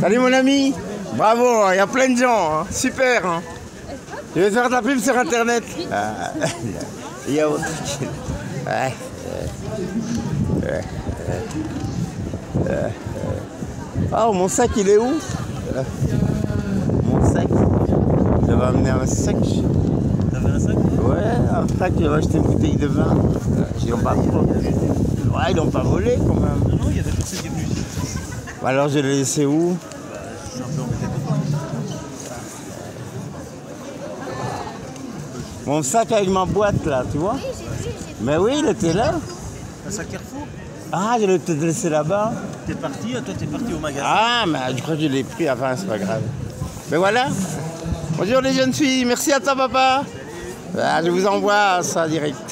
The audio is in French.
Salut mon ami Bravo, il y a plein de gens, hein. super hein. Je vais faire de la pub sur internet? Ouais. Ouais. Oh, mon sac, il est où Mon sac. Je vais amener un sac. T'avais un sac Ouais, un sac, je vais acheter une bouteille de vin. Ils n'ont pas Ouais, ils l'ont pas volé quand même. Non, non, il y a des personnes qui est ici. Alors je l'ai laissé où Je suis un peu embêté. Mon sac avec ma boîte là, tu vois Mais oui, il était là. Un sac Carrefour Ah, je l'ai peut-être laissé là-bas. T'es parti, toi t'es parti au magasin. Ah, mais je crois que je l'ai pris, enfin, c'est pas grave. Mais voilà. Bonjour les jeunes filles, merci à toi papa. Ah, je vous envoie ça direct.